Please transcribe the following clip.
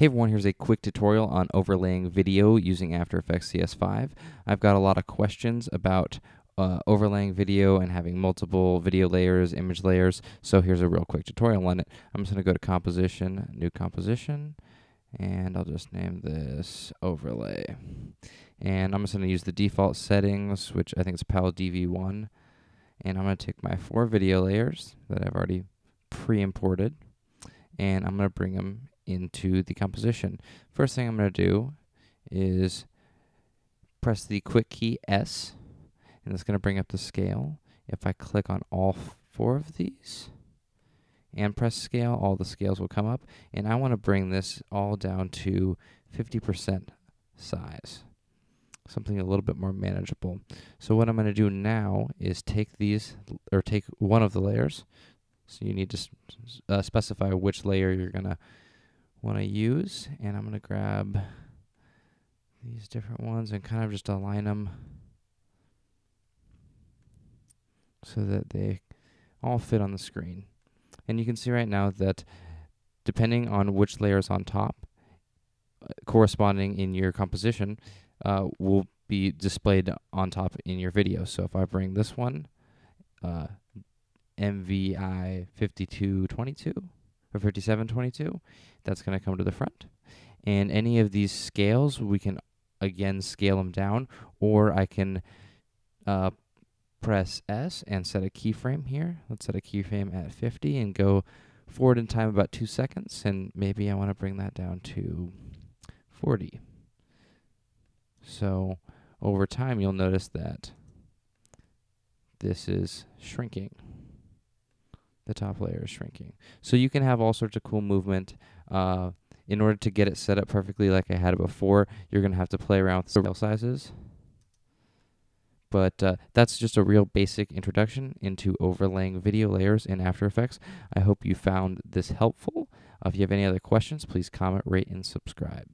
Hey everyone, here's a quick tutorial on overlaying video using After Effects CS5. I've got a lot of questions about uh, overlaying video and having multiple video layers, image layers, so here's a real quick tutorial on it. I'm just going to go to Composition, New Composition, and I'll just name this Overlay. And I'm just going to use the default settings, which I think is PAL DV1, and I'm going to take my four video layers that I've already pre-imported, and I'm going to bring them into the composition. First thing I'm going to do is press the quick key S, and it's going to bring up the scale. If I click on all four of these and press scale, all the scales will come up, and I want to bring this all down to 50% size, something a little bit more manageable. So what I'm going to do now is take these, or take one of the layers, so you need to uh, specify which layer you're going to want to use. And I'm going to grab these different ones and kind of just align them so that they all fit on the screen. And you can see right now that depending on which layer is on top, uh, corresponding in your composition, uh, will be displayed on top in your video. So if I bring this one, uh, MVI 5222 or 5722, that's going to come to the front. And any of these scales, we can again scale them down, or I can uh, press S and set a keyframe here. Let's set a keyframe at 50 and go forward in time about two seconds, and maybe I want to bring that down to 40. So over time, you'll notice that this is shrinking the top layer is shrinking. So you can have all sorts of cool movement. Uh, in order to get it set up perfectly like I had it before, you're going to have to play around with scale sizes. But uh, that's just a real basic introduction into overlaying video layers in After Effects. I hope you found this helpful. Uh, if you have any other questions, please comment, rate, and subscribe.